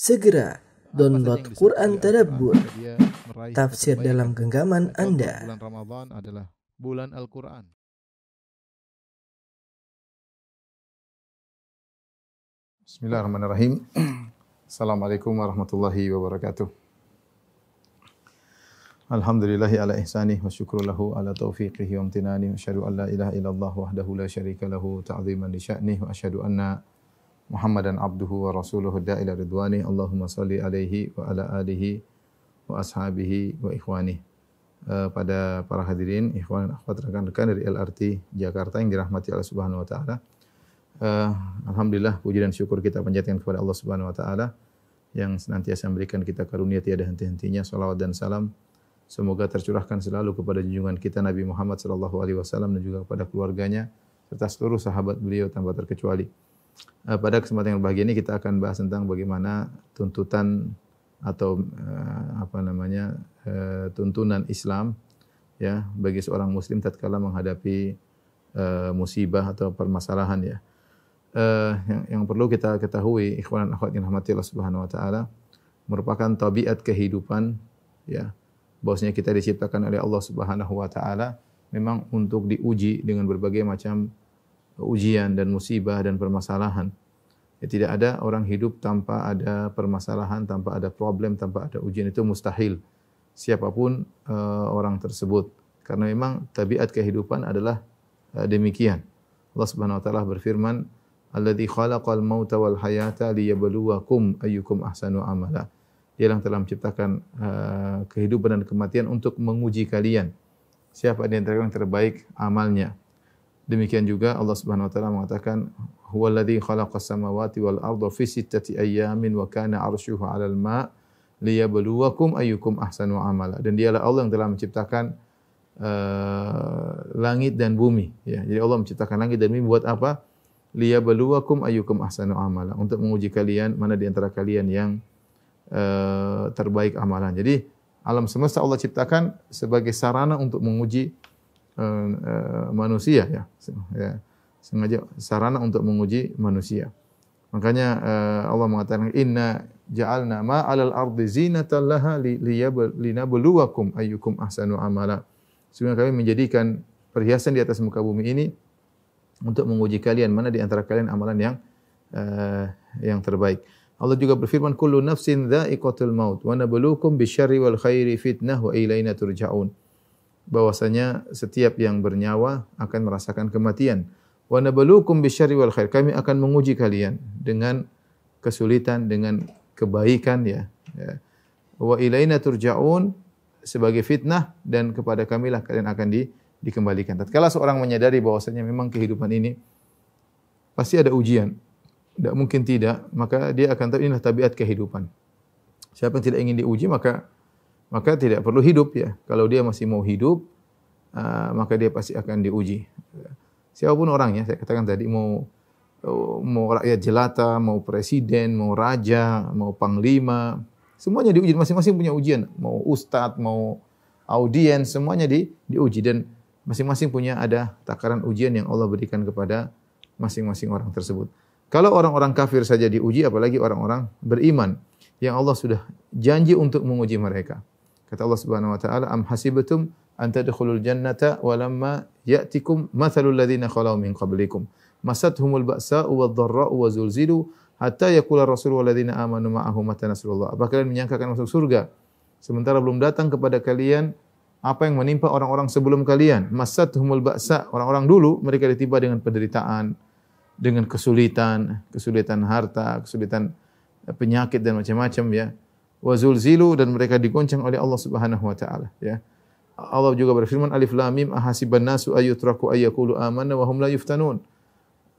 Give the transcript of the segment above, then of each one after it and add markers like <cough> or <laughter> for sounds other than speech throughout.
Segera download Quran Tadabbur, tafsir dalam genggaman Anda. Bulan Ramadan adalah bulan Al-Quran. Bismillahirrahmanirrahim. Assalamualaikum warahmatullahi wabarakatuh. Alhamdulillahi ala ihsanih wa syukru lahu ala taufiqihi wa amtinani wa asyhadu an la ilaha illallah wahdahu la syarika lahu ta'ziman li sya'nih wa asyhadu anna Muhammadan abduhu wa rasuluhu da'ila ridwani Allahumma salli alaihi wa ala alihi wa ashabihi wa ikhwani. Uh, pada para hadirin, ikhwan, akhwat, rekan-rekan dari LRT Jakarta yang dirahmati Allah Subhanahu wa taala. Uh, Alhamdulillah puji dan syukur kita panjatkan kepada Allah Subhanahu wa taala yang senantiasa memberikan kita karunia tiada henti-hentinya salawat dan salam semoga tercurahkan selalu kepada junjungan kita Nabi Muhammad sallallahu alaihi wasallam dan juga kepada keluarganya serta seluruh sahabat beliau tanpa terkecuali. Uh, pada kesempatan yang bahagia ini kita akan bahas tentang bagaimana tuntutan atau uh, apa namanya uh, tuntunan Islam ya bagi seorang muslim tatkala menghadapi uh, musibah atau permasalahan ya. Uh, yang, yang perlu kita ketahui ikhwan dan akhwat yang rahmati Allah Subhanahu wa taala merupakan tabiat kehidupan ya. Bahwasanya kita diciptakan oleh Allah Subhanahu wa taala memang untuk diuji dengan berbagai macam ujian dan musibah dan permasalahan. Ya, tidak ada orang hidup tanpa ada permasalahan, tanpa ada problem, tanpa ada ujian itu mustahil. Siapa pun uh, orang tersebut karena memang tabiat kehidupan adalah uh, demikian. Allah Subhanahu wa taala berfirman, "Alladzi khalaqal mauta wal hayata liyabluwakum ayyukum ahsanu amala." Dia yang telah menciptakan uh, kehidupan dan kematian untuk menguji kalian. Siapa di antara yang terbaik amalnya. Demikian juga Allah Subhanahu wa taala mengatakan, "Huwallazi khalaqas samawati wal arda fi sittati ayyamin wa kana 'arsyuhu 'alal ma' liyabluwakum ayyukum ahsanu amala." Dan dialah Allah yang telah menciptakan uh, langit dan bumi ya. Jadi Allah menciptakan langit dan bumi buat apa? Liyabluwakum ayyukum ahsanu amala. Untuk menguji kalian mana di antara kalian yang uh, terbaik amalan. Jadi alam semesta Allah ciptakan sebagai sarana untuk menguji manusia ya. ya. Sengaja sarana untuk menguji manusia. Makanya uh, Allah mengatakan inna ja'alna ma 'alal ardi zinatan laha linabluwakum ayyukum ahsanu amala. Sehingga kami menjadikan perhiasan di atas muka bumi ini untuk menguji kalian mana di antara kalian amalan yang uh, yang terbaik. Allah juga berfirman kullu nafsin dha'iqatul maut wa nabluukum bisyarri wal khairi fitnah wa ilaina turja'un. Bahwasanya setiap yang bernyawa akan merasakan kematian. Wa nabluukum bisyarri wal khair. Kami akan menguji kalian dengan kesulitan, dengan kebaikan ya. ya. Wa ilaina turja'un sebagai fitnah dan kepada kamilah kalian akan di, dikembalikan. Tatkala seorang menyadari bahwasanya memang kehidupan ini pasti ada ujian. Tidak mungkin tidak, maka dia akan tahu inilah tabiat kehidupan. Siapa yang tidak ingin diuji maka maka tidak perlu hidup ya. Kalau dia masih mau hidup, uh, maka dia pasti akan diuji. Siapa pun orangnya, saya katakan tadi mau mau rakyat jelata, mau presiden, mau raja, mau panglima, semuanya diuji. Masing-masing punya ujian. Mau ustadz, mau audiens, semuanya di, diuji dan masing-masing punya ada takaran ujian yang Allah berikan kepada masing-masing orang tersebut. Kalau orang-orang kafir saja diuji, apalagi orang-orang beriman yang Allah sudah janji untuk menguji mereka. Kata Allah Subhanahu wa taala, "Am hasibatum an tadkhulul jannata wa lamma ya'tikum mathalul ladzina khalau min qablikum masathumul ba'sa'u wadh-dharra'u wa zulzilu hatta yaqula rasul wal ladzina amanu ma'ahu mata nasrullah." Apa kalian menyangka akan masuk surga sementara belum datang kepada kalian apa yang menimpa orang-orang sebelum kalian? Masathumul ba'sa, orang-orang dulu mereka ditimpa dengan penderitaan, dengan kesulitan, kesulitan harta, kesulitan penyakit dan macam-macam ya. Wa zulzilu dan mereka digoncang oleh Allah Subhanahu wa taala ya. Allah juga berfirman Alif Lam Mim ahasiban nasu ayyutraku ayyakulu amanna wa hum la yuftanun.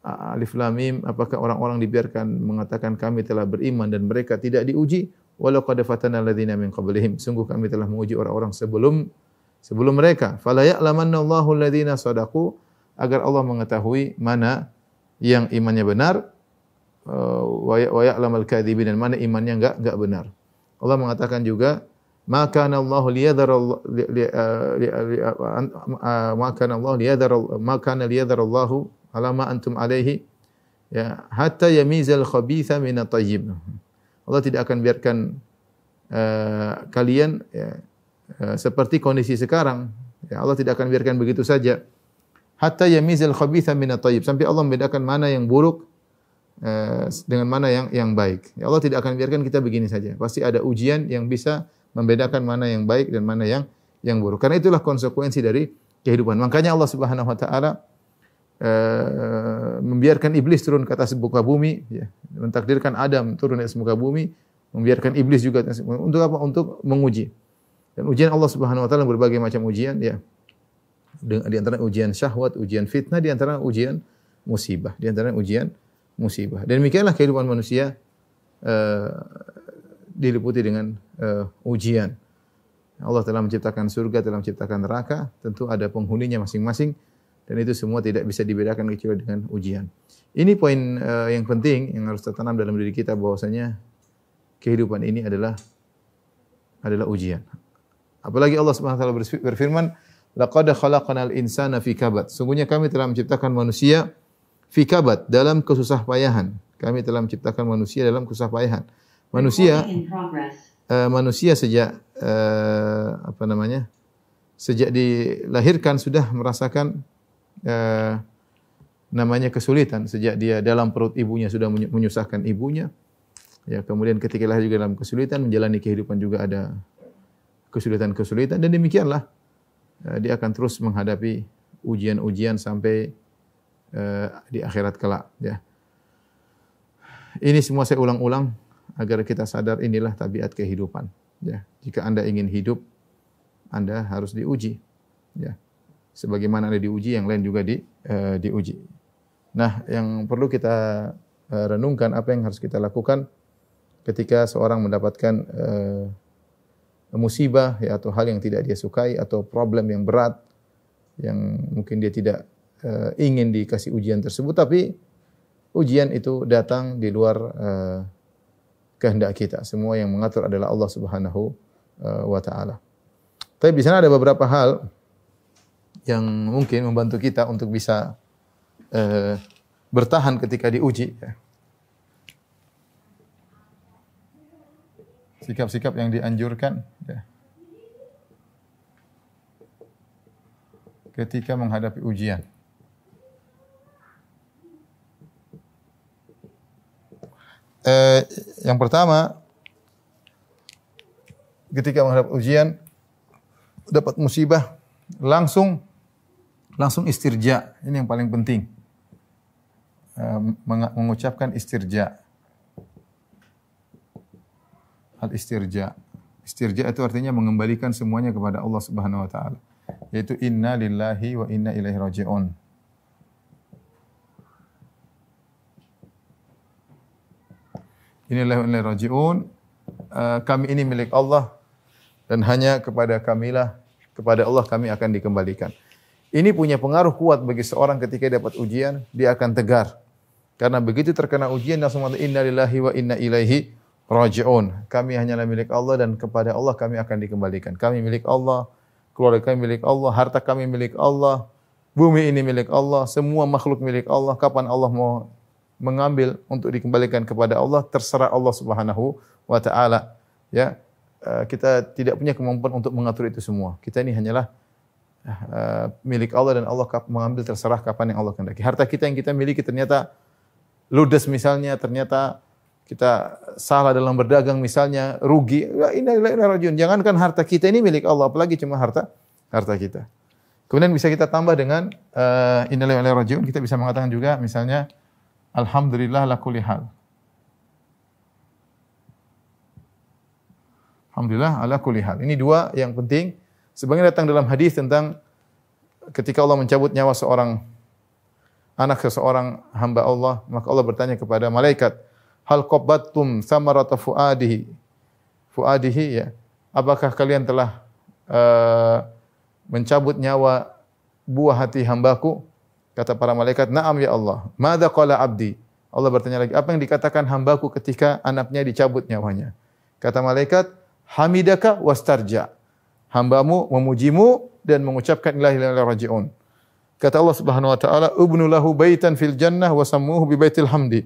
Alif Lam Mim apakah orang-orang dibiarkan mengatakan kami telah beriman dan mereka tidak diuji walau qad fatana alladziina min qablihim sungguh kami telah menguji orang-orang sebelum sebelum mereka fala ya'lamanna Allahu alladziina sadaqu agar Allah mengetahui mana yang imannya benar wa ya'lamal kadzibin dan mana imannya enggak enggak benar. Allah mengatakan juga maka Allah liyadhar maka Allah liyadhar maka liyadhar Allah ala ma antum alaihi ya hatta yamizal khabitha min at-tayyib. Allah tidak akan biarkan uh, kalian ya, uh, seperti kondisi sekarang. Ya, Allah tidak akan biarkan begitu saja. Hatta yamizal khabitha min at-tayyib. Sampai Allah membedakan mana yang buruk dengan mana yang yang baik. Ya, Allah tidak akan biarkan kita begini saja. Pasti ada ujian yang bisa membedakan mana yang baik dan mana yang yang buruk. Karena itulah konsekuensi dari kehidupan. Makanya Allah Subhanahu wa taala Uh, membiarkan iblis turun ke atas muka bumi, ya. mentakdirkan Adam turun ke atas muka bumi, membiarkan iblis juga untuk apa? Untuk menguji. Dan ujian Allah Subhanahu wa taala berbagai macam ujian, ya. Di antara ujian syahwat, ujian fitnah, di antara ujian musibah, di antara ujian musibah. Dan demikianlah kehidupan manusia uh, diliputi dengan uh, ujian. Allah telah menciptakan surga, telah menciptakan neraka, tentu ada penghuninya masing-masing dan itu semua tidak bisa dibedakan kecuali dengan ujian. Ini poin uh, yang penting yang harus tertanam dalam diri kita bahwasanya kehidupan ini adalah adalah ujian. Apalagi Allah Subhanahu wa taala berfirman, "Laqad khalaqnal insana fi kabad." Sungguhnya kami telah menciptakan manusia fi kabad dalam kesusah payahan. Kami telah menciptakan manusia dalam kesusah payahan. Manusia uh, manusia sejak uh, apa namanya? Sejak dilahirkan sudah merasakan eh, namanya kesulitan sejak dia dalam perut ibunya sudah menyusahkan ibunya. Ya, kemudian ketika lahir juga dalam kesulitan menjalani kehidupan juga ada kesulitan-kesulitan dan demikianlah dia akan terus menghadapi ujian-ujian sampai di akhirat kelak ya. Ini semua saya ulang-ulang agar kita sadar inilah tabiat kehidupan ya. Jika Anda ingin hidup Anda harus diuji ya sebagaimana ada diuji yang lain juga di uh, diuji. Nah, yang perlu kita uh, renungkan apa yang harus kita lakukan ketika seorang mendapatkan uh, musibah ya atau hal yang tidak dia sukai atau problem yang berat yang mungkin dia tidak uh, ingin dikasih ujian tersebut tapi ujian itu datang di luar uh, kehendak kita. Semua yang mengatur adalah Allah Subhanahu uh, wa taala. Tapi di sana ada beberapa hal yang mungkin membantu kita untuk bisa uh, bertahan ketika diuji. Ya. Sikap-sikap yang dianjurkan ya. ketika menghadapi ujian. Eh, yang pertama, ketika menghadapi ujian, dapat musibah, langsung langsung istirja. Ini yang paling penting. Eh, mengucapkan istirja. Al istirja. Istirja itu artinya mengembalikan semuanya kepada Allah Subhanahu wa taala. Yaitu inna lillahi wa inna ilaihi raji'un. Inilah inna raji'un. Eh, kami ini milik Allah dan hanya kepada kamilah kepada Allah kami akan dikembalikan. Ini punya pengaruh kuat bagi seorang ketika dapat ujian, dia akan tegar. Karena begitu terkena ujian, langsung mengatakan inna lillahi wa inna ilaihi raji'un. Kami hanyalah milik Allah dan kepada Allah kami akan dikembalikan. Kami milik Allah, keluarga kami milik Allah, harta kami milik Allah, bumi ini milik Allah, semua makhluk milik Allah. Kapan Allah mau mengambil untuk dikembalikan kepada Allah, terserah Allah Subhanahu wa taala. Ya, eh, kita tidak punya kemampuan untuk mengatur itu semua. Kita ini hanyalah uh, milik Allah dan Allah mengambil terserah kapan yang Allah kehendaki. Harta kita yang kita miliki ternyata ludes misalnya, ternyata kita salah dalam berdagang misalnya, rugi. Jangan Jangankan harta kita ini milik Allah, apalagi cuma harta harta kita. Kemudian bisa kita tambah dengan uh, innalillahi rajiun. Kita bisa mengatakan juga misalnya alhamdulillah la kulli hal. Alhamdulillah ala kulli hal. Ini dua yang penting Sebagaimana datang dalam hadis tentang ketika Allah mencabut nyawa seorang anak seseorang hamba Allah, maka Allah bertanya kepada malaikat, "Hal qabbattum samarata fuadihi?" Fuadihi ya. Apakah kalian telah uh, mencabut nyawa buah hati hambaku? Kata para malaikat, "Na'am ya Allah." Mada qala abdi? Allah bertanya lagi, apa yang dikatakan hambaku ketika anaknya dicabut nyawanya? Kata malaikat, hamidaka wastarja hambamu memujimu dan mengucapkan la ilaha illallah rajiun. Kata Allah Subhanahu wa taala, "Ubnu lahu baitan fil jannah wa sammuhu bi baitil hamdi."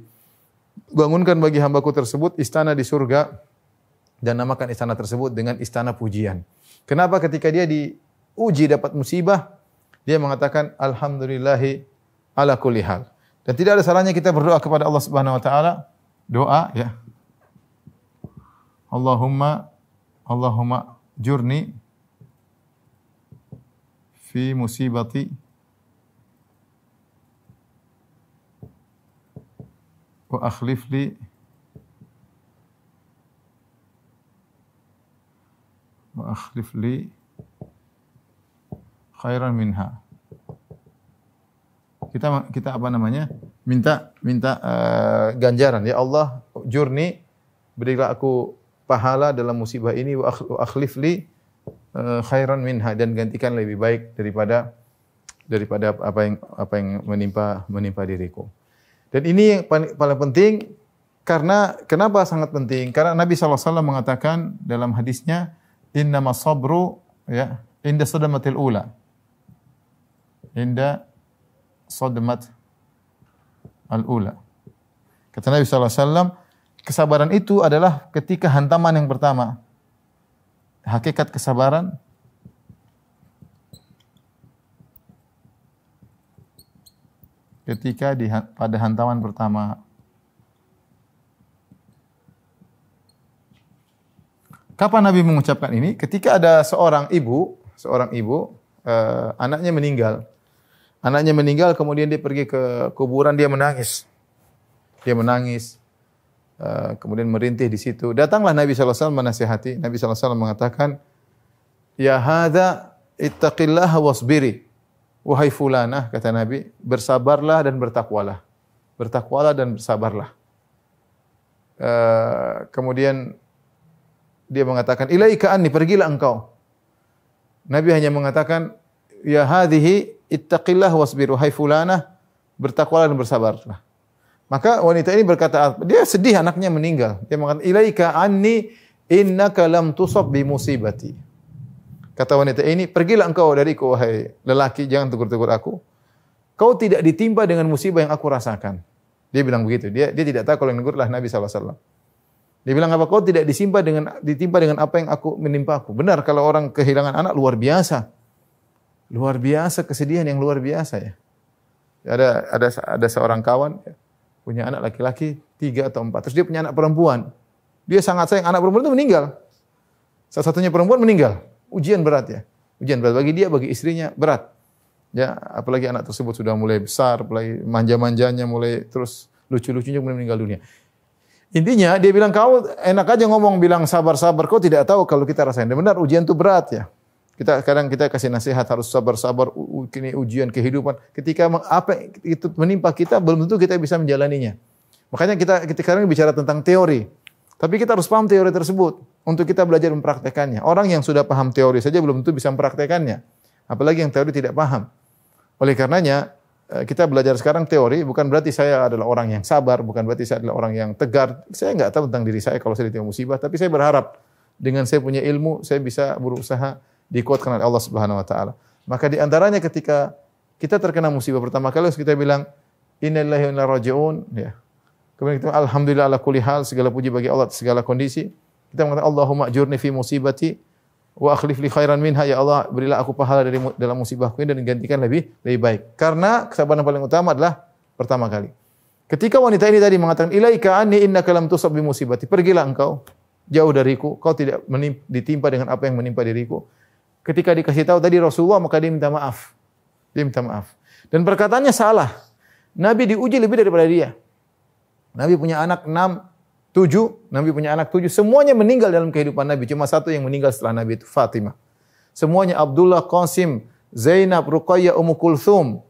bangunkan bagi hambaku tersebut istana di surga dan namakan istana tersebut dengan istana pujian. Kenapa ketika dia diuji dapat musibah, dia mengatakan alhamdulillahi ala kulli hal. Dan tidak ada salahnya kita berdoa kepada Allah Subhanahu wa taala, doa ya. Allahumma Allahumma jurni fi musibati wa akhlif li wa akhlif li khairan minha. Kita kita apa namanya? Minta minta uh, ganjaran ya Allah jurni berilah aku pahala dalam musibah ini wa akhlif li uh, khairan minha dan gantikan lebih baik daripada daripada apa yang apa yang menimpa menimpa diriku. Dan ini yang paling penting karena kenapa sangat penting? Karena Nabi SAW mengatakan dalam hadisnya inna sabru ya inda sadamatil ula. Inda sadamat al-ula. Kata Nabi SAW, kesabaran itu adalah ketika hantaman yang pertama. Hakikat kesabaran ketika di, pada hantaman pertama. Kapan Nabi mengucapkan ini? Ketika ada seorang ibu, seorang ibu, uh, anaknya meninggal. Anaknya meninggal, kemudian dia pergi ke kuburan, dia menangis. Dia menangis. Uh, kemudian merintih di situ. Datanglah Nabi SAW menasihati. Nabi SAW mengatakan, Ya hadha ittaqillaha wasbiri. Wahai fulanah, kata Nabi, bersabarlah dan bertakwalah. Bertakwalah dan bersabarlah. Uh, kemudian dia mengatakan, ilaika anni, pergilah engkau. Nabi hanya mengatakan, ya hadhihi ittaqillah wasbir, wahai fulanah, bertakwalah dan bersabarlah. Maka wanita ini berkata, dia sedih anaknya meninggal. Dia mengatakan, ilaika anni innaka lam tusab bi musibati. Kata wanita ini, pergilah engkau dariku wahai lelaki, jangan tegur-tegur aku. Kau tidak ditimpa dengan musibah yang aku rasakan. Dia bilang begitu. Dia dia tidak tahu kalau yang negurlah Nabi SAW. Dia bilang apa? Kau tidak disimpa dengan ditimpa dengan apa yang aku menimpa aku. Benar kalau orang kehilangan anak luar biasa. Luar biasa kesedihan yang luar biasa ya. Ada ada ada seorang kawan ya, punya anak laki-laki tiga atau empat. Terus dia punya anak perempuan. Dia sangat sayang anak perempuan itu meninggal. Salah satunya perempuan meninggal ujian berat ya. Ujian berat bagi dia, bagi istrinya berat. Ya, apalagi anak tersebut sudah mulai besar, mulai manja-manjanya, mulai terus lucu-lucunya mulai meninggal dunia. Intinya dia bilang kau enak aja ngomong bilang sabar-sabar, kau tidak tahu kalau kita rasain. Dan benar ujian itu berat ya. Kita kadang kita kasih nasihat harus sabar-sabar ini ujian kehidupan. Ketika apa itu menimpa kita belum tentu kita bisa menjalaninya. Makanya kita ketika sekarang bicara tentang teori. Tapi kita harus paham teori tersebut untuk kita belajar mempraktekannya. Orang yang sudah paham teori saja belum tentu bisa mempraktekannya. Apalagi yang teori tidak paham. Oleh karenanya eh, kita belajar sekarang teori bukan berarti saya adalah orang yang sabar, bukan berarti saya adalah orang yang tegar. Saya nggak tahu tentang diri saya kalau saya ditimpa musibah, tapi saya berharap dengan saya punya ilmu saya bisa berusaha dikuatkan oleh Allah Subhanahu wa taala. Maka di antaranya ketika kita terkena musibah pertama kali kita bilang innalillahi wa inna rajiun ya. Kemudian kita alhamdulillah ala kulli hal, segala puji bagi Allah segala kondisi. Kita mengatakan Allahumma ajurni fi musibati wa akhlif li khairan minha ya Allah berilah aku pahala dari dalam musibahku ini dan gantikan lebih lebih baik. Karena kesabaran paling utama adalah pertama kali. Ketika wanita ini tadi mengatakan ilaika anni innaka lam tusab bi musibati, pergilah engkau jauh dariku, kau tidak ditimpa dengan apa yang menimpa diriku. Ketika dikasih tahu tadi Rasulullah maka dia minta maaf. Dia minta maaf. Dan perkataannya salah. Nabi diuji lebih daripada dia. Nabi punya anak enam, tujuh. Nabi punya anak tujuh. Semuanya meninggal dalam kehidupan Nabi. Cuma satu yang meninggal setelah Nabi itu Fatimah. Semuanya Abdullah, Qasim, Zainab, Ruqayyah, Ummu Kulthum.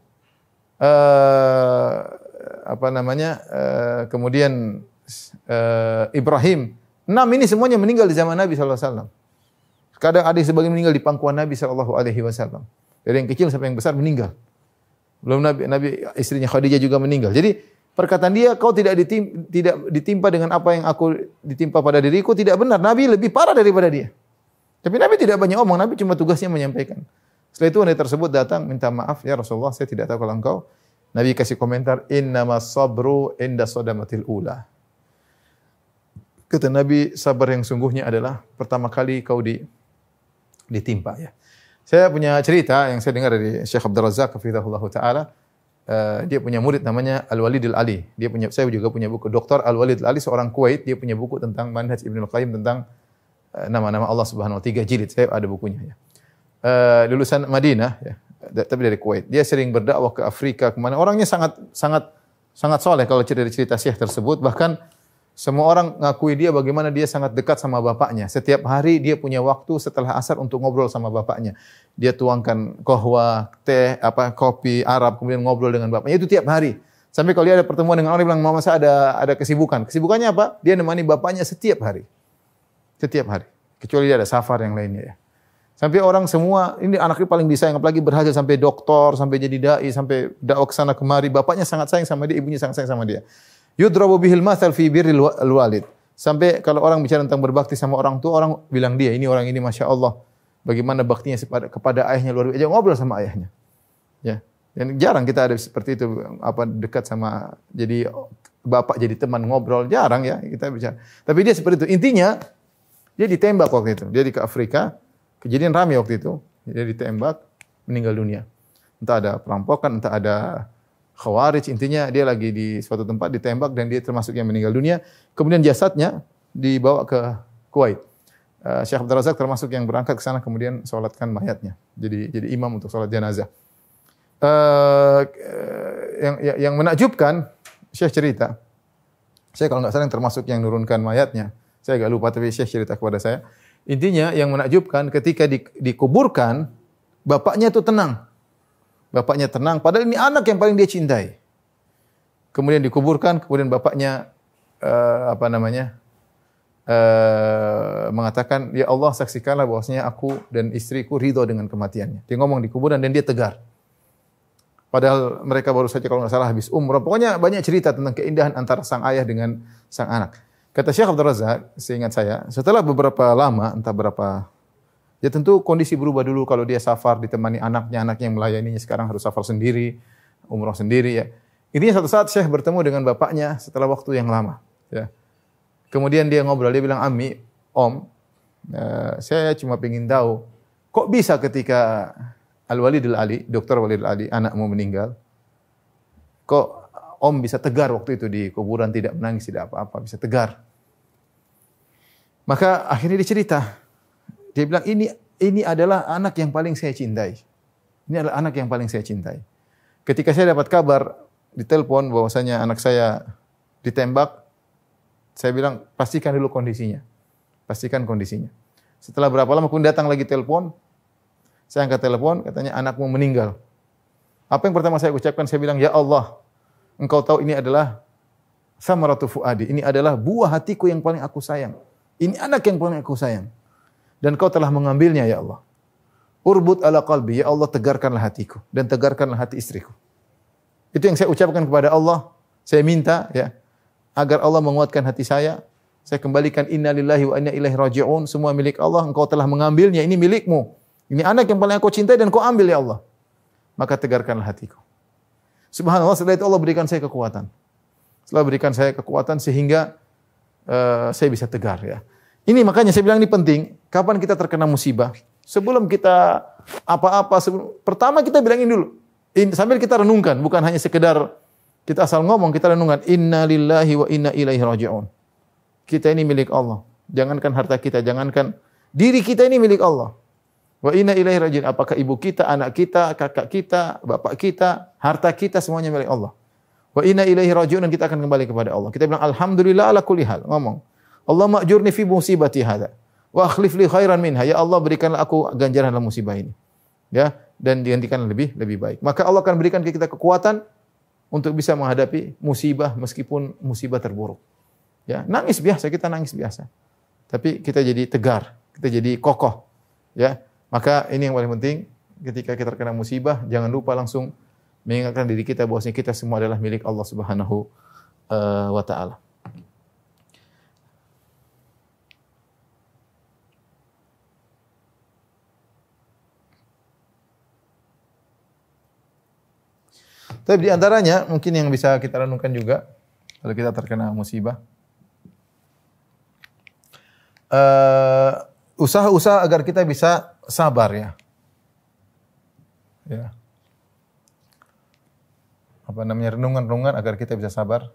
Uh, apa namanya? Uh, kemudian uh, Ibrahim. Enam ini semuanya meninggal di zaman Nabi SAW. Kadang ada sebagian meninggal di pangkuan Nabi SAW. Dari yang kecil sampai yang besar meninggal. Belum Nabi, Nabi istrinya Khadijah juga meninggal. Jadi perkataan dia kau tidak ditimpa, tidak ditimpa dengan apa yang aku ditimpa pada diriku tidak benar. Nabi lebih parah daripada dia. Tapi Nabi tidak banyak omong, Nabi cuma tugasnya menyampaikan. Setelah itu wanita tersebut datang minta maaf, ya Rasulullah, saya tidak tahu kalau engkau. Nabi kasih komentar, inna sabru inda sodamatil ula. Kata Nabi, sabar yang sungguhnya adalah pertama kali kau di, ditimpa ya. Saya punya cerita yang saya dengar dari Syekh Abdul Razak hafizahullah taala. Uh, dia punya murid namanya Al-Walid Al-Ali. Dia punya saya juga punya buku Dr. Al-Walid Al-Ali seorang Kuwait, dia punya buku tentang manhaj Ibnu Qayyim tentang uh, nama-nama Allah Subhanahu wa tiga jilid. Saya ada bukunya ya. Uh, lulusan Madinah ya, tapi dari Kuwait. Dia sering berdakwah ke Afrika ke mana. Orangnya sangat sangat sangat soleh kalau cerita cerita Syekh tersebut. Bahkan semua orang ngakui dia bagaimana dia sangat dekat sama bapaknya. Setiap hari dia punya waktu setelah asar untuk ngobrol sama bapaknya. Dia tuangkan kohwa, teh, apa kopi Arab, kemudian ngobrol dengan bapaknya. Itu tiap hari. Sampai kalau dia ada pertemuan dengan orang, dia bilang, mama saya ada ada kesibukan. Kesibukannya apa? Dia nemani bapaknya setiap hari. Setiap hari. Kecuali dia ada safar yang lainnya ya. Sampai orang semua, ini anaknya paling disayang, apalagi berhasil sampai doktor, sampai jadi dai, sampai dakwah ke sana kemari. Bapaknya sangat sayang sama dia, ibunya sangat sayang sama dia. Yudrabu bihil masal fi birril walid. Sampai kalau orang bicara tentang berbakti sama orang tua, orang bilang dia, ini orang ini Masya Allah. Bagaimana baktinya kepada ayahnya luar biasa. Ngobrol sama ayahnya. Ya. Dan jarang kita ada seperti itu apa dekat sama jadi bapak jadi teman ngobrol jarang ya kita bicara. Tapi dia seperti itu. Intinya dia ditembak waktu itu. Dia di ke Afrika. Kejadian rame waktu itu. Dia ditembak meninggal dunia. Entah ada perampokan, entah ada Khawarij intinya dia lagi di suatu tempat ditembak dan dia termasuk yang meninggal dunia. Kemudian jasadnya dibawa ke Kuwait. Uh, Syekh Abdul Razak termasuk yang berangkat ke sana kemudian sholatkan mayatnya. Jadi jadi imam untuk sholat jenazah. Uh, yang, yang menakjubkan Syekh cerita. Saya kalau nggak salah yang termasuk yang nurunkan mayatnya. Saya agak lupa tapi Syekh cerita kepada saya. Intinya yang menakjubkan ketika di, dikuburkan bapaknya itu tenang. Bapaknya tenang, padahal ini anak yang paling dia cintai. Kemudian dikuburkan, kemudian bapaknya uh, apa namanya? Uh, mengatakan, "Ya Allah, saksikanlah bahwasanya aku dan istriku ridho dengan kematiannya." Dia ngomong di kuburan dan dia tegar. Padahal mereka baru saja kalau nggak salah habis umrah. Pokoknya banyak cerita tentang keindahan antara sang ayah dengan sang anak. Kata Syekh Abdul Razak, seingat saya, setelah beberapa lama, entah berapa Ya tentu kondisi berubah dulu kalau dia safar ditemani anaknya, anaknya yang melayaninya sekarang harus safar sendiri, umroh sendiri ya. Intinya satu saat Syekh bertemu dengan bapaknya setelah waktu yang lama. Ya. Kemudian dia ngobrol, dia bilang, Ami, Om, uh, saya cuma ingin tahu, kok bisa ketika Al-Walid Al-Ali, Dokter Walid Al-Ali, anakmu meninggal, kok Om bisa tegar waktu itu di kuburan, tidak menangis, tidak apa-apa, bisa tegar. Maka akhirnya dia cerita, dia bilang ini ini adalah anak yang paling saya cintai. Ini adalah anak yang paling saya cintai. Ketika saya dapat kabar di telepon bahwasanya anak saya ditembak, saya bilang pastikan dulu kondisinya. Pastikan kondisinya. Setelah berapa lama pun datang lagi telepon, saya angkat telepon, katanya anakmu meninggal. Apa yang pertama saya ucapkan? Saya bilang, Ya Allah, engkau tahu ini adalah samaratu fuadi. Ini adalah buah hatiku yang paling aku sayang. Ini anak yang paling aku sayang dan kau telah mengambilnya ya Allah. Urbut ala qalbi, ya Allah tegarkanlah hatiku dan tegarkanlah hati istriku. Itu yang saya ucapkan kepada Allah. Saya minta ya agar Allah menguatkan hati saya. Saya kembalikan inna lillahi wa inna ilaihi raji'un. Semua milik Allah, engkau telah mengambilnya, ini milikmu. Ini anak yang paling aku cintai dan kau ambil ya Allah. Maka tegarkanlah hatiku. Subhanallah setelah itu Allah berikan saya kekuatan. Setelah berikan saya kekuatan sehingga uh, saya bisa tegar ya. Ini makanya saya bilang ini penting. Kapan kita terkena musibah? Sebelum kita apa-apa, pertama kita bilangin dulu. In, sambil kita renungkan, bukan hanya sekedar kita asal ngomong, kita renungkan. Inna lillahi wa inna ilaihi raji'un. Kita ini milik Allah. Jangankan harta kita, jangankan diri kita ini milik Allah. Wa inna ilaihi raji'un. Apakah ibu kita, anak kita, kakak kita, bapak kita, harta kita semuanya milik Allah. Wa inna ilaihi raji'un dan kita akan kembali kepada Allah. Kita bilang alhamdulillah ala kulli hal. Ngomong. Allah ma'jurni fi musibati hadha. Wa akhlif li khairan minha. Ya Allah berikanlah aku ganjaran dalam musibah ini. Ya, dan digantikan lebih lebih baik. Maka Allah akan berikan kita kekuatan untuk bisa menghadapi musibah meskipun musibah terburuk. Ya, nangis biasa, kita nangis biasa. Tapi kita jadi tegar, kita jadi kokoh. Ya, maka ini yang paling penting ketika kita terkena musibah, jangan lupa langsung mengingatkan diri kita bahwasanya kita semua adalah milik Allah Subhanahu uh, wa taala. Tapi di antaranya mungkin yang bisa kita renungkan juga kalau kita terkena musibah. eh, usaha-usaha agar kita bisa sabar ya. Ya. Apa namanya renungan-renungan agar kita bisa sabar.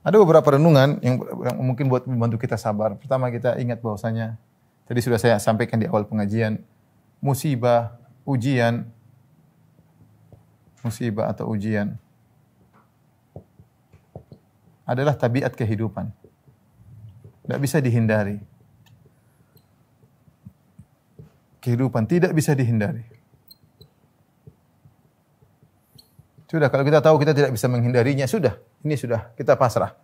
Ada beberapa renungan yang, yang mungkin buat membantu kita sabar. Pertama kita ingat bahwasanya tadi sudah saya sampaikan di awal pengajian, musibah, ujian, musibah atau ujian adalah tabiat kehidupan. Tidak bisa dihindari. Kehidupan tidak bisa dihindari. Sudah, kalau kita tahu kita tidak bisa menghindarinya, sudah. Ini sudah, kita pasrah.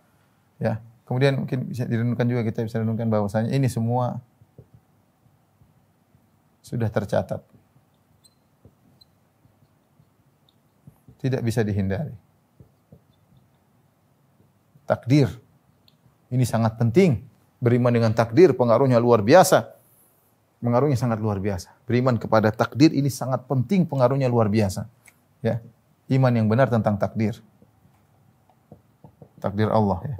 Ya. Kemudian mungkin bisa direnungkan juga, kita bisa renungkan bahwasanya ini semua sudah tercatat. Tidak bisa dihindari. Takdir. Ini sangat penting. Beriman dengan takdir pengaruhnya luar biasa. Pengaruhnya sangat luar biasa. Beriman kepada takdir ini sangat penting pengaruhnya luar biasa. Ya. Iman yang benar tentang takdir. Takdir Allah ya.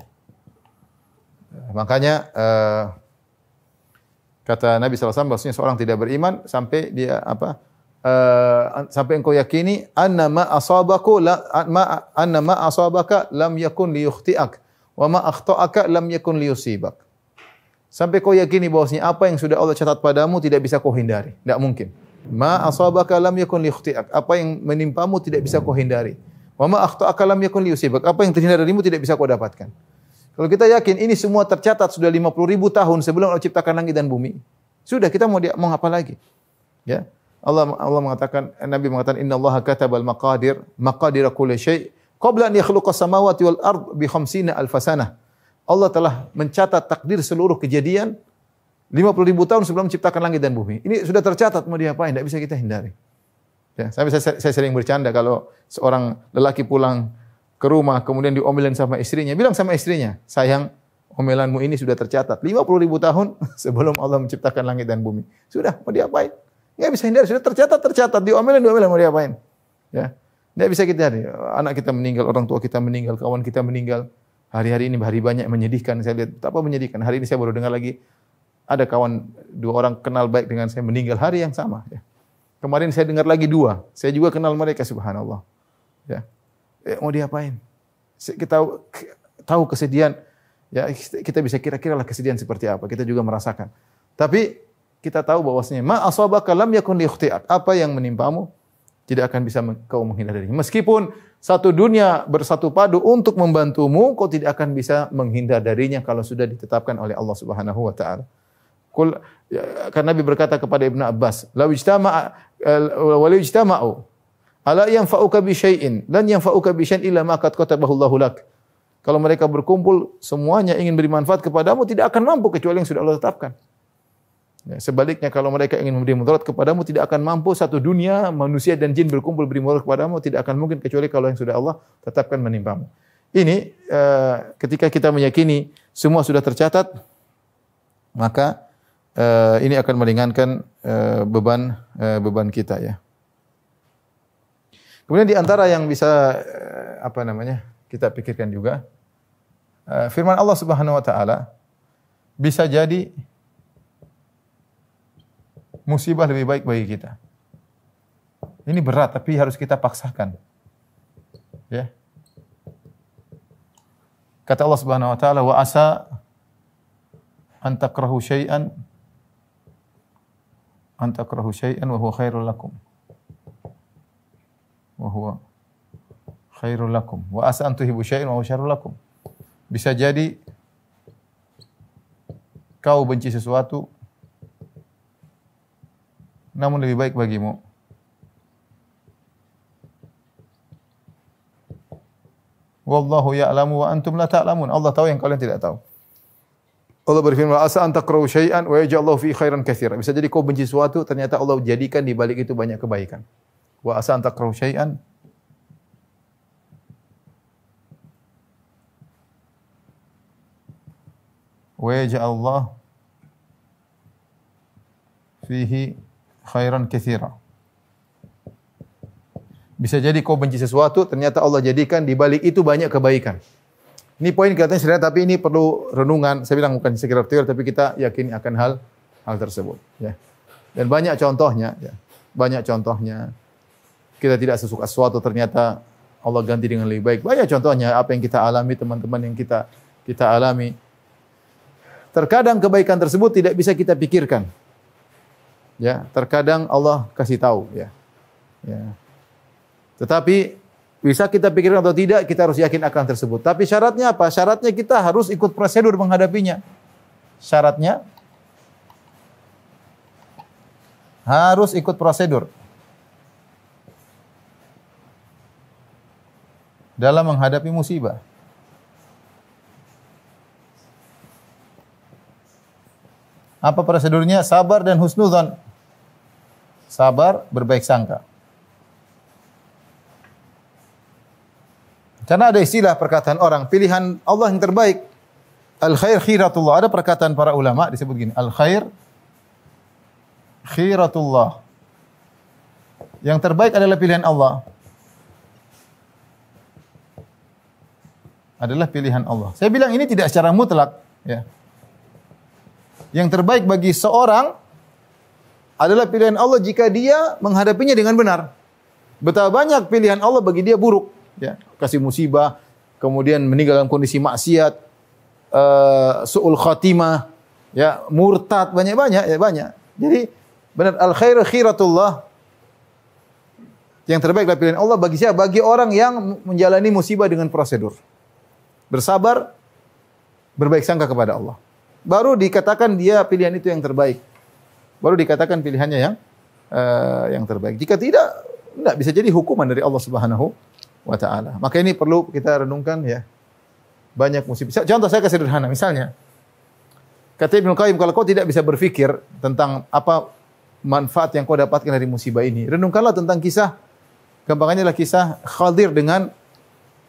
Makanya uh, kata Nabi SAW bahwasanya seorang tidak beriman sampai dia apa uh, sampai engkau yakini anna ma asabaku la ma anna ma asabaka lam yakun liyukhti'ak wa ma akhta'aka lam yakun liyusibak. Sampai kau yakini bahwasanya apa yang sudah Allah catat padamu tidak bisa kau hindari, tidak mungkin. Ma asabaka lam yakun liyukhti'ak. Apa yang menimpamu tidak bisa kau hindari. Wa ma akhta'aka lam yakun liyusibak. Apa yang terhindar darimu tidak bisa kau dapatkan. Kalau kita yakin ini semua tercatat sudah 50 ribu tahun sebelum Allah ciptakan langit dan bumi. Sudah kita mau dia mau apa lagi? Ya. Allah Allah mengatakan Nabi mengatakan inna Allah katabal maqadir maqadir kulli syai qabla an yakhluqa samawati wal ard bi khamsina alf sanah. Allah telah mencatat takdir seluruh kejadian 50 ribu tahun sebelum menciptakan langit dan bumi. Ini sudah tercatat mau diapain? Tidak bisa kita hindari. Ya, saya, saya sering bercanda kalau seorang lelaki pulang ke rumah kemudian diomelin sama istrinya, bilang sama istrinya, sayang omelanmu ini sudah tercatat 50 ribu tahun <laughs> sebelum Allah menciptakan langit dan bumi. Sudah, mau diapain? Nggak bisa hindari, sudah tercatat, tercatat, diomelin, diomelin, mau diapain? Ya, nggak bisa kita hindari. Anak kita meninggal, orang tua kita meninggal, kawan kita meninggal. Hari-hari ini hari banyak menyedihkan. Saya lihat, apa menyedihkan? Hari ini saya baru dengar lagi ada kawan dua orang kenal baik dengan saya meninggal hari yang sama. Ya. Kemarin saya dengar lagi dua. Saya juga kenal mereka subhanallah. Ya. Eh, mau diapain? Kita tahu kesedihan ya kita bisa kira-kira lah kesedihan seperti apa. Kita juga merasakan. Tapi kita tahu bahwasanya ma asabaka lam yakun liikhti'ak. Apa yang menimpamu tidak akan bisa kau menghindarinya. Meskipun satu dunia bersatu padu untuk membantumu, kau tidak akan bisa menghindar darinya kalau sudah ditetapkan oleh Allah Subhanahu wa taala. Kul ya, kan Nabi berkata kepada Ibnu Abbas, "Law ijtama'a wa law ijtama'u ala yanfa'uka bi syai'in lan yanfa'uka bi syai'in illa ma qad katabahu lak." Kalau mereka berkumpul semuanya ingin beri manfaat kepadamu tidak akan mampu kecuali yang sudah Allah tetapkan. Ya, sebaliknya kalau mereka ingin memberi mudarat kepadamu tidak akan mampu satu dunia manusia dan jin berkumpul beri mudarat kepadamu tidak akan mungkin kecuali kalau yang sudah Allah tetapkan menimpamu. Ini uh, ketika kita meyakini semua sudah tercatat maka uh, ini akan meringankan uh, beban uh, beban kita ya. Kemudian di antara yang bisa uh, apa namanya kita pikirkan juga uh, firman Allah Subhanahu wa taala bisa jadi musibah lebih baik bagi kita. Ini berat tapi harus kita paksakan. Ya. Kata Allah Subhanahu wa taala wa asa an takrahu syai'an an takrahu syai'an wa huwa khairul lakum. Wa huwa khairul lakum. Wa asa an tuhibbu syai'an wa syarrul lakum. Bisa jadi kau benci sesuatu namun lebih baik bagimu. Wallahu ya'lamu wa antum la ta'lamun. Allah tahu yang kalian tidak tahu. Allah berfirman, "Asa an takrahu syai'an wa yaj'allahu fi khairan katsira." Bisa jadi kau benci sesuatu, ternyata Allah jadikan di balik itu banyak kebaikan. Wa asa an takrahu syai'an wa yaj'allahu fihi khairan katsira. Bisa jadi kau benci sesuatu, ternyata Allah jadikan di balik itu banyak kebaikan. Ini poin kelihatannya sederhana, tapi ini perlu renungan. Saya bilang bukan sekedar teori, tapi kita yakini akan hal hal tersebut. Ya. Dan banyak contohnya. Ya. Banyak contohnya. Kita tidak sesuka sesuatu, ternyata Allah ganti dengan lebih baik. Banyak contohnya apa yang kita alami, teman-teman yang kita kita alami. Terkadang kebaikan tersebut tidak bisa kita pikirkan. Ya, terkadang Allah kasih tahu. Ya. Ya. Tetapi bisa kita pikirkan atau tidak, kita harus yakin akan tersebut. Tapi syaratnya apa? Syaratnya kita harus ikut prosedur menghadapinya. Syaratnya harus ikut prosedur. Dalam menghadapi musibah. Apa prosedurnya? Sabar dan husnudzon. Sabar, berbaik sangka. Karena ada istilah perkataan orang, pilihan Allah yang terbaik. Al khair khiratullah. Ada perkataan para ulama disebut gini, al khair khiratullah. Yang terbaik adalah pilihan Allah. Adalah pilihan Allah. Saya bilang ini tidak secara mutlak, ya. Yang terbaik bagi seorang adalah pilihan Allah jika dia menghadapinya dengan benar. Betapa banyak pilihan Allah bagi dia buruk ya, kasih musibah, kemudian meninggal dalam kondisi maksiat, uh, suul khatimah, ya, murtad banyak-banyak ya banyak. Jadi benar al khair khiratullah yang terbaik adalah pilihan Allah bagi siapa? Bagi orang yang menjalani musibah dengan prosedur. Bersabar, berbaik sangka kepada Allah. Baru dikatakan dia pilihan itu yang terbaik. Baru dikatakan pilihannya yang uh, yang terbaik. Jika tidak, tidak bisa jadi hukuman dari Allah Subhanahu wa taala. Maka ini perlu kita renungkan ya. Banyak musibah. Contoh saya kasih sederhana, misalnya kata Ibnu Qayyim kalau kau tidak bisa berpikir tentang apa manfaat yang kau dapatkan dari musibah ini, renungkanlah tentang kisah gampangannya adalah kisah Khadir dengan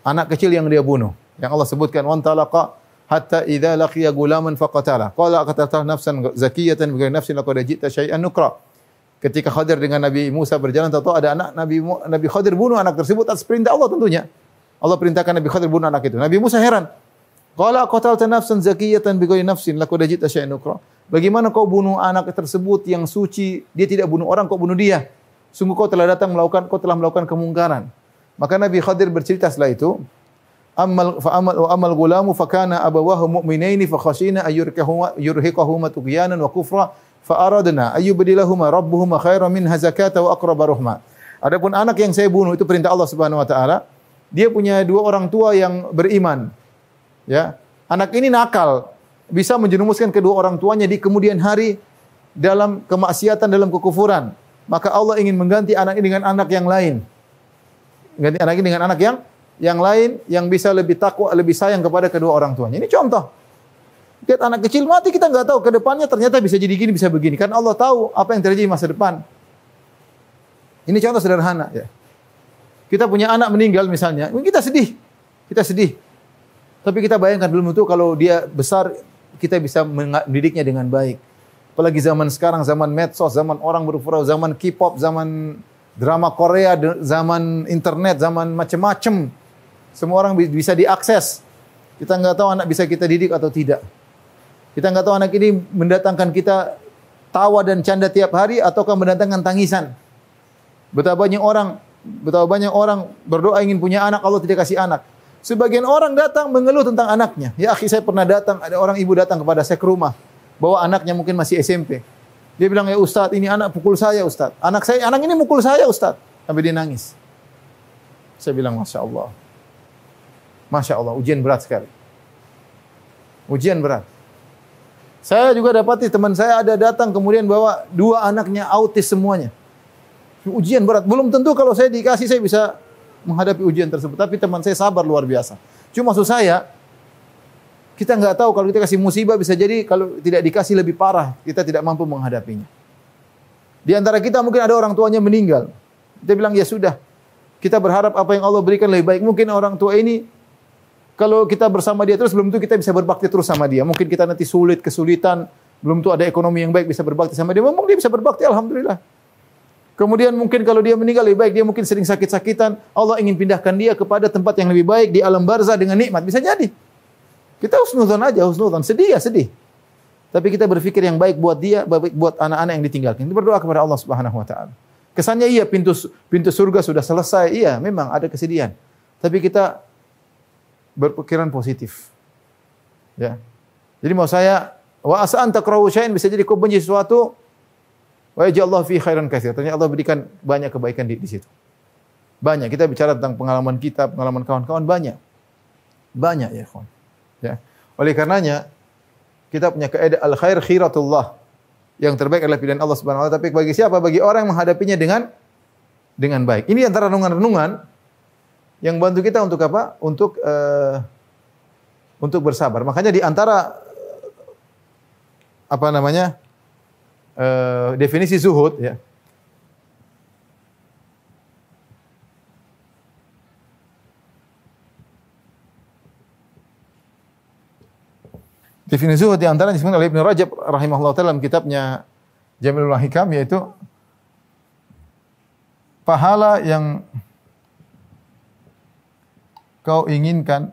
anak kecil yang dia bunuh. Yang Allah sebutkan wan talaqa hatta idza laqiya gulaman faqatala. Qala qatalta nafsan zakiyatan bighairi nafsin laqad ji'ta syai'an nukra. Ketika Khadir dengan Nabi Musa berjalan, tahu ada anak Nabi Nabi Khadir bunuh anak tersebut atas perintah Allah tentunya. Allah perintahkan Nabi Khadir bunuh anak itu. Nabi Musa heran. Qala qatalta nafsan zakiyatan bighairi nafsin laqad ji'ta syai'an nukra. Bagaimana kau bunuh anak tersebut yang suci, dia tidak bunuh orang, kau bunuh dia. Sungguh kau telah datang melakukan kau telah melakukan kemungkaran. Maka Nabi Khadir bercerita setelah itu, amal fa amal wa amal gulamu fa kana abawahu mu'minaini fa khashina ayyurkahuma yurhiqahuma tughyanan wa kufra fa aradna ayyubdilahuma rabbuhuma khairan min zakata wa aqrab rahma. Adapun anak yang saya bunuh itu perintah Allah Subhanahu wa taala. Dia punya dua orang tua yang beriman. Ya. Anak ini nakal, bisa menjerumuskan kedua orang tuanya di kemudian hari dalam kemaksiatan, dalam kekufuran. Maka Allah ingin mengganti anak ini dengan anak yang lain. Ganti anak ini dengan anak yang yang lain yang bisa lebih takwa, lebih sayang kepada kedua orang tuanya. Ini contoh. Lihat anak kecil mati kita nggak tahu ke depannya ternyata bisa jadi gini bisa begini. Karena Allah tahu apa yang terjadi di masa depan. Ini contoh sederhana ya. Kita punya anak meninggal misalnya, kita sedih. Kita sedih. Tapi kita bayangkan belum tentu kalau dia besar kita bisa mendidiknya dengan baik. Apalagi zaman sekarang, zaman medsos, zaman orang berpura, zaman K-pop, zaman drama Korea, zaman internet, zaman macam-macam. Semua orang bisa diakses. Kita nggak tahu anak bisa kita didik atau tidak. Kita nggak tahu anak ini mendatangkan kita tawa dan canda tiap hari ataukah mendatangkan tangisan. Betapa banyak orang, betapa banyak orang berdoa ingin punya anak, Allah tidak kasih anak. Sebagian orang datang mengeluh tentang anaknya. Ya akhi saya pernah datang, ada orang ibu datang kepada saya ke rumah. Bawa anaknya mungkin masih SMP. Dia bilang, ya Ustadz ini anak pukul saya Ustadz. Anak saya, anak ini mukul saya Ustadz. Sampai dia nangis. Saya bilang, Masya Allah. Masya Allah, ujian berat sekali. Ujian berat. Saya juga dapati teman saya ada datang kemudian bawa dua anaknya autis semuanya. Ujian berat. Belum tentu kalau saya dikasih saya bisa menghadapi ujian tersebut. Tapi teman saya sabar luar biasa. Cuma maksud saya, kita nggak tahu kalau kita kasih musibah bisa jadi kalau tidak dikasih lebih parah. Kita tidak mampu menghadapinya. Di antara kita mungkin ada orang tuanya meninggal. Dia bilang ya sudah. Kita berharap apa yang Allah berikan lebih baik. Mungkin orang tua ini kalau kita bersama dia terus, belum tentu kita bisa berbakti terus sama dia. Mungkin kita nanti sulit, kesulitan, belum tentu ada ekonomi yang baik bisa berbakti sama dia. Memang dia bisa berbakti, Alhamdulillah. Kemudian mungkin kalau dia meninggal lebih baik dia mungkin sering sakit-sakitan, Allah ingin pindahkan dia kepada tempat yang lebih baik di alam barzah dengan nikmat. Bisa jadi. Kita husnudzon aja, husnudzon. Sedih ya sedih. Tapi kita berpikir yang baik buat dia, baik buat anak-anak yang ditinggalkan. Kita berdoa kepada Allah Subhanahu wa taala. Kesannya iya pintu pintu surga sudah selesai. Iya, memang ada kesedihan. Tapi kita berpikiran positif. Ya. Jadi mau saya wa asa anta syai'an bisa jadi kau benci sesuatu wa Allah fi khairan katsir. Ternyata Allah berikan banyak kebaikan di, di situ. Banyak. Kita bicara tentang pengalaman kita, pengalaman kawan-kawan banyak. Banyak ya, kawan. Ya. Oleh karenanya kita punya kaidah al khair khiratullah. Yang terbaik adalah pilihan Allah Subhanahu wa taala. Tapi bagi siapa? Bagi orang yang menghadapinya dengan dengan baik. Ini antara renungan-renungan yang bantu kita untuk apa? Untuk uh, untuk bersabar. Makanya di antara apa namanya? Uh, definisi zuhud ya. Definisi zuhud di antara disebutkan oleh Ibnu Rajab rahimahullah dalam kitabnya Jamilul Hikam yaitu pahala yang kau inginkan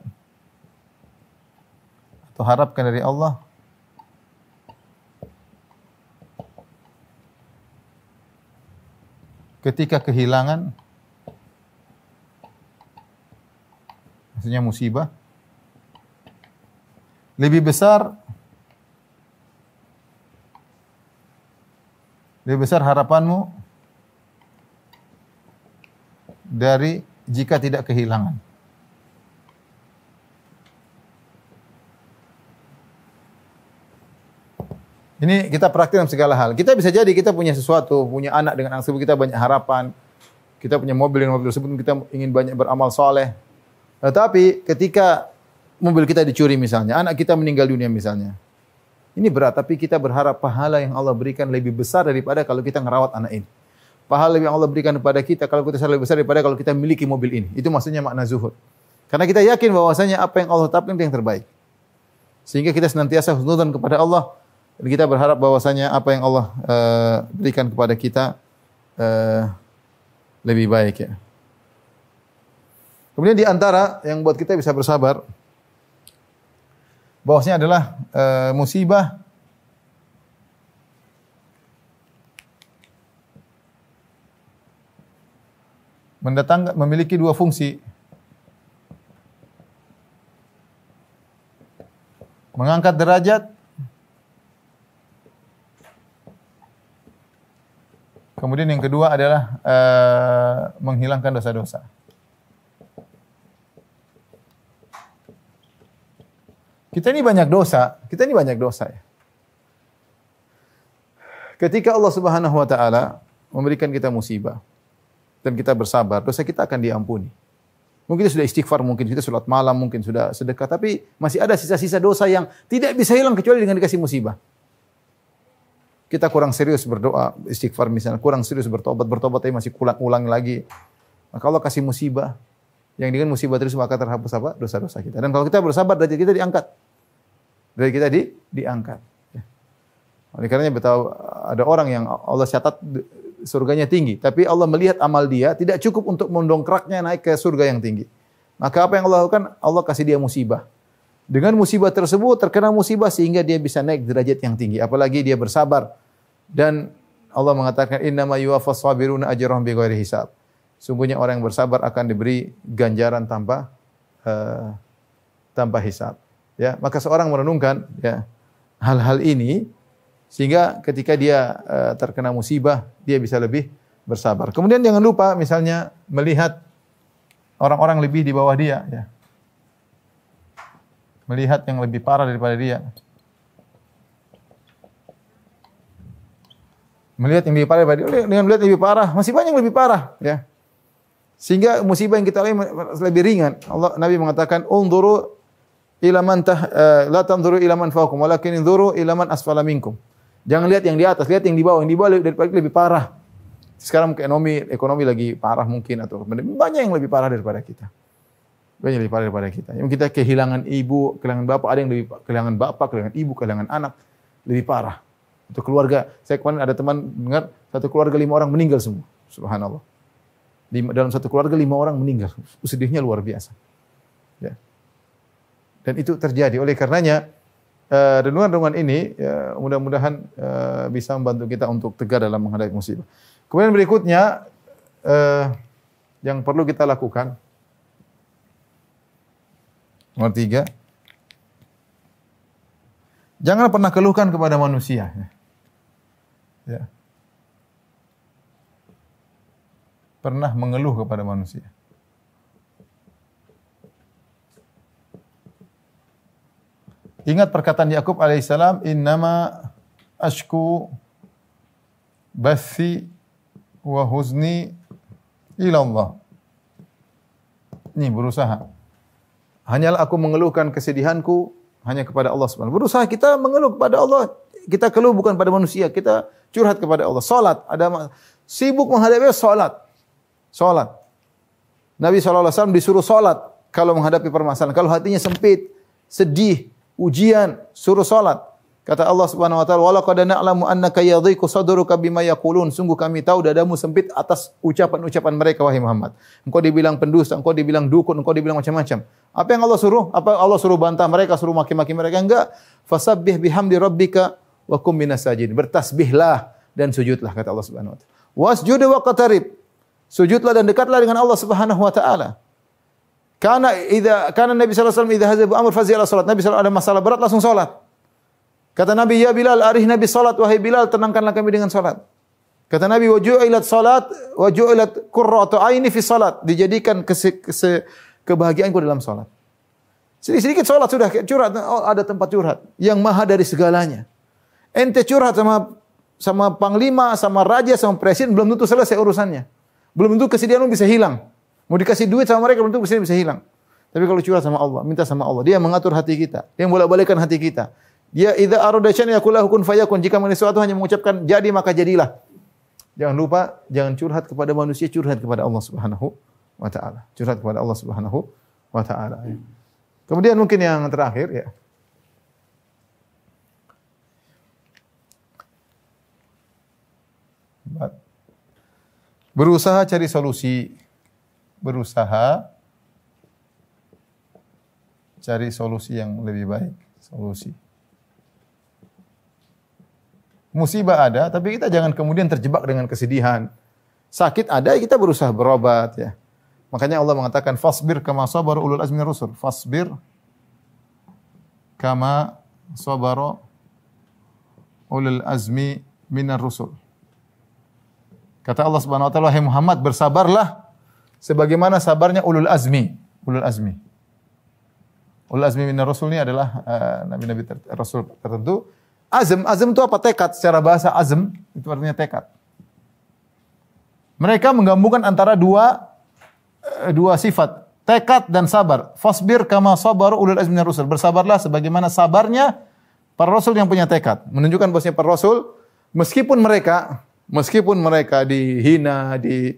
atau harapkan dari Allah ketika kehilangan maksudnya musibah lebih besar lebih besar harapanmu dari jika tidak kehilangan. Ini kita praktik dalam segala hal. Kita bisa jadi kita punya sesuatu, punya anak dengan anak kita banyak harapan. Kita punya mobil dengan mobil tersebut kita ingin banyak beramal soleh. Tetapi ketika mobil kita dicuri misalnya, anak kita meninggal dunia misalnya. Ini berat, tapi kita berharap pahala yang Allah berikan lebih besar daripada kalau kita ngerawat anak ini. Pahala yang Allah berikan kepada kita kalau kita lebih besar daripada kalau kita miliki mobil ini. Itu maksudnya makna zuhud. Karena kita yakin bahwasanya apa yang Allah tetapkan itu yang terbaik. Sehingga kita senantiasa husnudzon kepada Allah dan kita berharap bahwasanya apa yang Allah uh, berikan kepada kita uh, lebih baik ya. Kemudian di antara yang buat kita bisa bersabar bahwasanya adalah e, musibah mendatang memiliki dua fungsi. Mengangkat derajat Kemudian yang kedua adalah e, menghilangkan dosa-dosa. Kita ini banyak dosa, kita ini banyak dosa ya. Ketika Allah Subhanahu wa taala memberikan kita musibah dan kita bersabar, dosa kita akan diampuni. Mungkin kita sudah istighfar, mungkin kita sholat malam, mungkin sudah sedekah, tapi masih ada sisa-sisa dosa yang tidak bisa hilang kecuali dengan dikasih musibah. Kita kurang serius berdoa, istighfar misalnya, kurang serius bertobat, bertobat tapi masih ulang-ulang lagi. Maka Allah kasih musibah, yang dengan musibah terus maka terhapus apa? Dosa-dosa kita. Dan kalau kita bersabar, derajat kita diangkat. Derajat kita di, diangkat. Ya. Oleh karenanya betapa ada orang yang Allah catat surganya tinggi, tapi Allah melihat amal dia tidak cukup untuk mendongkraknya naik ke surga yang tinggi. Maka apa yang Allah lakukan? Allah kasih dia musibah. Dengan musibah tersebut terkena musibah sehingga dia bisa naik derajat yang tinggi. Apalagi dia bersabar dan Allah mengatakan innama yuwaffas sabiruna ajrahum bighairi hisab. Sungguhnya orang yang bersabar akan diberi ganjaran tanpa uh, tanpa hisab. Ya, maka seorang merenungkan ya hal-hal ini sehingga ketika dia uh, terkena musibah dia bisa lebih bersabar. Kemudian jangan lupa misalnya melihat orang-orang lebih di bawah dia ya. Melihat yang lebih parah daripada dia. Melihat yang lebih parah daripada dia, dengan melihat yang lebih parah, masih banyak yang lebih parah ya. Sehingga musibah yang kita alami lebih ringan. Allah Nabi mengatakan, "Unzuru ila man tah, uh, la tanzuru ila man walakin inzuru ila man asfala minkum." Jangan lihat yang di atas, lihat yang di bawah. Yang di bawah lebih, lebih parah. Sekarang ekonomi ekonomi lagi parah mungkin atau banyak yang lebih parah daripada kita. Banyak lebih parah daripada kita. Yang kita kehilangan ibu, kehilangan bapak, ada yang lebih kehilangan bapak, kehilangan ibu, kehilangan anak, lebih parah. Untuk keluarga, saya kemarin ada teman dengar satu keluarga lima orang meninggal semua. Subhanallah. Lima, dalam satu keluarga lima orang meninggal. Sedihnya luar biasa. Ya. Dan itu terjadi. Oleh karenanya uh, renungan-renungan ini ya, mudah-mudahan uh, bisa membantu kita untuk tegar dalam menghadapi musibah. Kemudian berikutnya uh, yang perlu kita lakukan nomor tiga, jangan pernah keluhkan kepada manusia. Ya. Pernah mengeluh kepada manusia. Ingat perkataan Yakub alaihissalam, "Innama ashku bathi wa huzni ila Allah." Ini berusaha. Hanyalah aku mengeluhkan kesedihanku hanya kepada Allah Subhanahu Berusaha kita mengeluh kepada Allah. Kita keluh bukan pada manusia, kita curhat kepada Allah. Salat, ada sibuk menghadapi salat. Salat. Nabi SAW disuruh salat kalau menghadapi permasalahan. Kalau hatinya sempit, sedih, ujian, suruh salat. Kata Allah Subhanahu wa taala, "Wa laqad na'lamu annaka yadhiqu sadruka bima yaqulun." Sungguh kami tahu dadamu sempit atas ucapan-ucapan mereka wahai Muhammad. Engkau dibilang pendusta, engkau dibilang dukun, engkau dibilang macam-macam. Apa yang Allah suruh? Apa Allah suruh bantah mereka, suruh maki-maki mereka? Enggak. Fasabbih bihamdi rabbika wa kum minas. Bertasbihlah dan sujudlah kata Allah Subhanahu wa taala. Wasjud wa qatarib. Sujudlah dan dekatlah dengan Allah Subhanahu wa taala. Karena idza karena Nabi sallallahu alaihi wasallam idza hazabu amr fazila salat. Nabi sallallahu ada masalah berat langsung salat. Kata Nabi, "Ya Bilal, arih Nabi salat wahai Bilal, tenangkanlah kami dengan salat." Kata Nabi, "Wa ju'ilat salat wa ju'ilat qurratu aini fi salat." Dijadikan kese, kese, kebahagiaanku dalam salat. Sedikit-sedikit salat sudah curhat, oh, ada tempat curhat yang maha dari segalanya. Ente curhat sama sama panglima, sama raja, sama presiden belum tentu selesai urusannya. Belum tentu kesedihanmu bisa hilang. Mau dikasih duit sama mereka belum tentu kesedihan bisa hilang. Tapi kalau curhat sama Allah, minta sama Allah, dia mengatur hati kita. Dia bolak-balikkan hati kita. Dia idza arada syai'an yakulahu kun fayakun. Jika mengenai sesuatu hanya mengucapkan jadi maka jadilah. Jangan lupa jangan curhat kepada manusia, curhat kepada Allah Subhanahu wa taala. Curhat kepada Allah Subhanahu wa taala. Kemudian mungkin yang terakhir ya. Berusaha cari solusi. Berusaha cari solusi yang lebih baik. Solusi. Musibah ada, tapi kita jangan kemudian terjebak dengan kesedihan. Sakit ada, kita berusaha berobat ya. Makanya Allah mengatakan fasbir kama sabar ulul azmi rusul. Fasbir kama sabar ulul azmi minar rusul. Kata Allah Subhanahu wa taala, "Wahai Muhammad, bersabarlah sebagaimana sabarnya ulul azmi." Ulul azmi. Ulul azmi minar rusul ini adalah uh, nabi-nabi ter rasul tertentu Azm, azm itu apa? Tekad. Secara bahasa azm itu artinya tekad. Mereka menggabungkan antara dua eh, dua sifat, tekad dan sabar. Fasbir kama sabar ulul azmi rusul. Bersabarlah sebagaimana sabarnya para rasul yang punya tekad. Menunjukkan bahwasanya para rasul meskipun mereka meskipun mereka dihina, di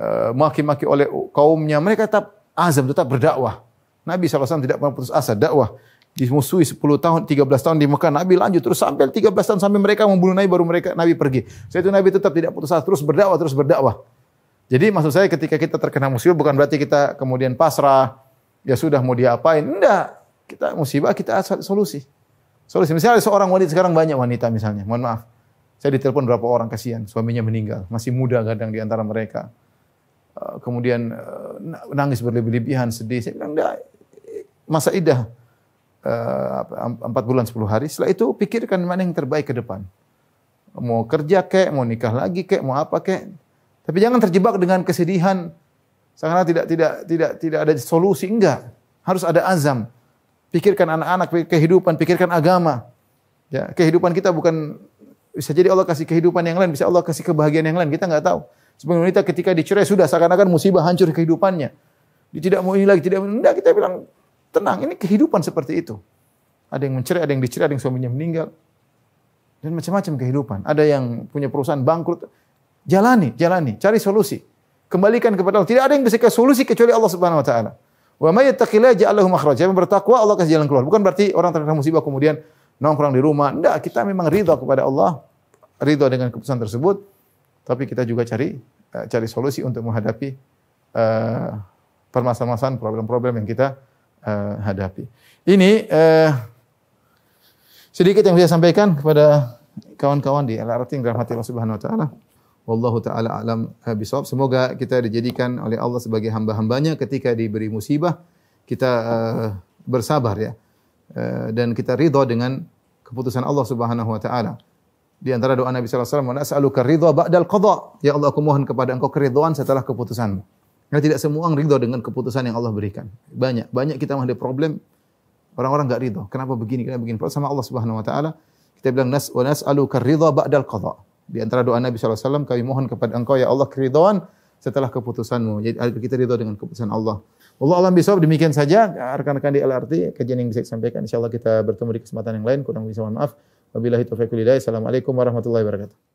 uh, maki-maki oleh kaumnya, mereka tetap azam, tetap berdakwah. Nabi SAW tidak pernah putus asa dakwah dimusuhi 10 tahun, 13 tahun di Mekah. Nabi lanjut terus sampai 13 tahun sampai mereka membunuh Nabi baru mereka Nabi pergi. Saya itu Nabi tetap tidak putus asa, terus berdakwah, terus berdakwah. Jadi maksud saya ketika kita terkena musibah bukan berarti kita kemudian pasrah, ya sudah mau diapain. Enggak. Kita musibah kita solusi. Solusi. Misalnya seorang wanita sekarang banyak wanita misalnya. Mohon maaf. Saya ditelepon berapa orang kasihan, suaminya meninggal, masih muda kadang di antara mereka. Eh, kemudian eh, nangis berlebih-lebihan, sedih. Saya bilang, enggak, masa idah empat bulan sepuluh hari. Setelah itu pikirkan mana yang terbaik ke depan. Mau kerja kek, mau nikah lagi kek, mau apa kek. Tapi jangan terjebak dengan kesedihan. Karena tidak tidak tidak tidak ada solusi enggak. Harus ada azam. Pikirkan anak-anak, kehidupan, pikirkan agama. Ya, kehidupan kita bukan bisa jadi Allah kasih kehidupan yang lain, bisa Allah kasih kebahagiaan yang lain, kita nggak tahu. Sebagai wanita ketika dicerai sudah seakan-akan musibah hancur kehidupannya. Dia tidak mau ini lagi, tidak mau enggak, kita bilang Tenang, ini kehidupan seperti itu. Ada yang mencerai, ada yang dicerai, ada yang suaminya meninggal. Dan macam-macam kehidupan. Ada yang punya perusahaan bangkrut. Jalani, jalani, cari solusi. Kembalikan kepada Allah. Tidak ada yang bisa kasih solusi kecuali Allah Subhanahu wa taala. Wa may yattaqillaha ja'alahu makhraja. Yang bertakwa Allah kasih jalan keluar. Bukan berarti orang terkena musibah kemudian nongkrong di rumah. Tidak, kita memang ridha kepada Allah. Ridha dengan keputusan tersebut. Tapi kita juga cari eh, cari solusi untuk menghadapi eh, permasalahan problem-problem yang kita eh, hadapi. Ini eh, sedikit yang saya sampaikan kepada kawan-kawan di LRT yang dirahmati Allah Subhanahu wa taala. Wallahu taala alam eh, bisawab. Semoga kita dijadikan oleh Allah sebagai hamba-hambanya ketika diberi musibah kita eh, bersabar ya. Eh, dan kita ridha dengan keputusan Allah Subhanahu wa taala. Di antara doa Nabi sallallahu alaihi wasallam, "Nas'aluka ridha ba'dal qada." Ya Allah, aku mohon kepada Engkau keridhaan setelah keputusanmu. Karena tidak semua orang ridha dengan keputusan yang Allah berikan. Banyak, banyak kita menghadapi problem orang-orang enggak ridha. Kenapa begini? Kenapa begini? Sama Allah Subhanahu wa taala kita bilang nas wa nas'aluka ridha ba'dal qada. Di antara doa Nabi sallallahu alaihi wasallam, kami mohon kepada Engkau ya Allah keridhaan setelah keputusanmu. Jadi kita ridha dengan keputusan Allah. Allah alam bisawab demikian saja rekan-rekan di LRT kajian yang bisa saya sampaikan. Insyaallah kita bertemu di kesempatan yang lain. Kurang bisa mohon maaf. Wabillahi taufiq. Assalamualaikum warahmatullahi wabarakatuh.